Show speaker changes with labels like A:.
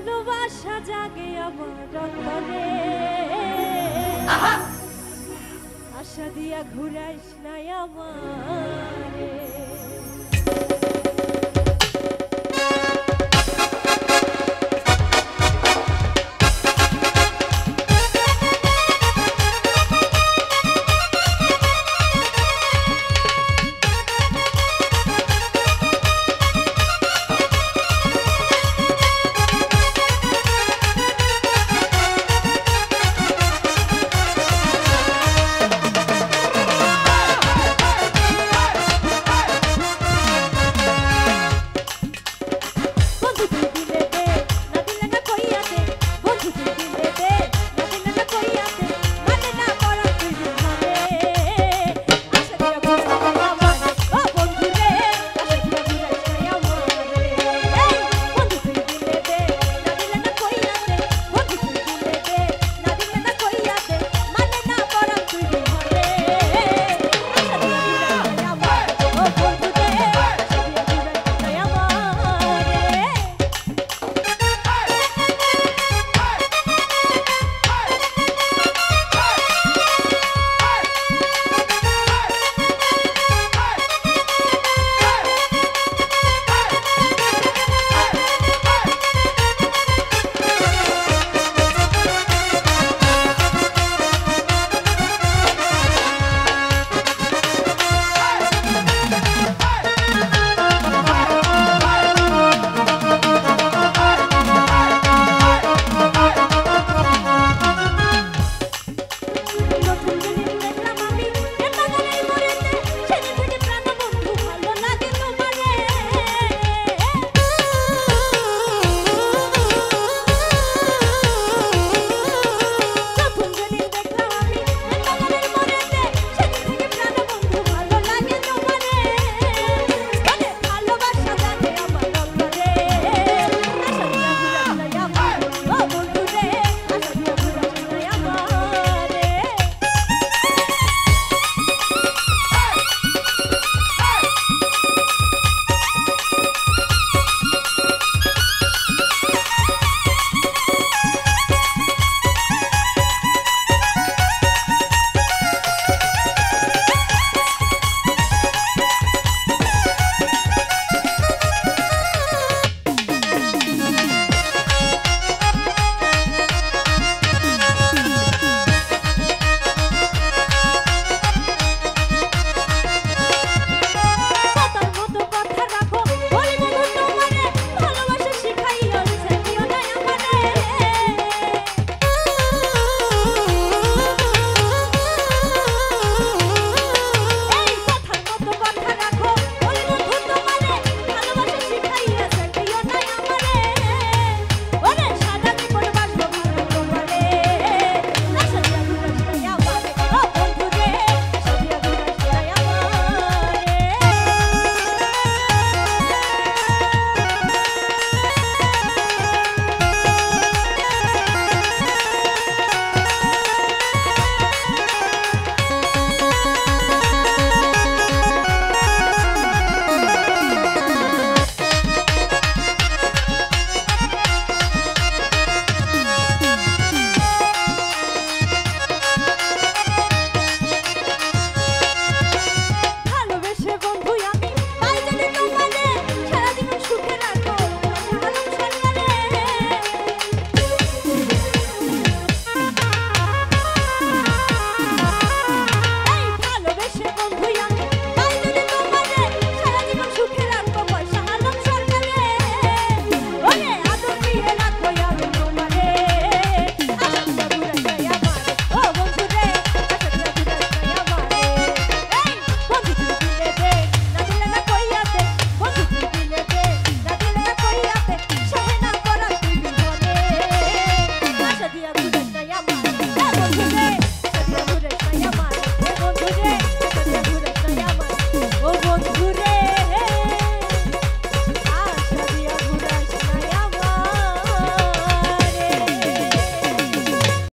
A: ভালোবাসা জাগে আমার অন্তরে আশা দিয়া ঘুরাইস নাই আমারে।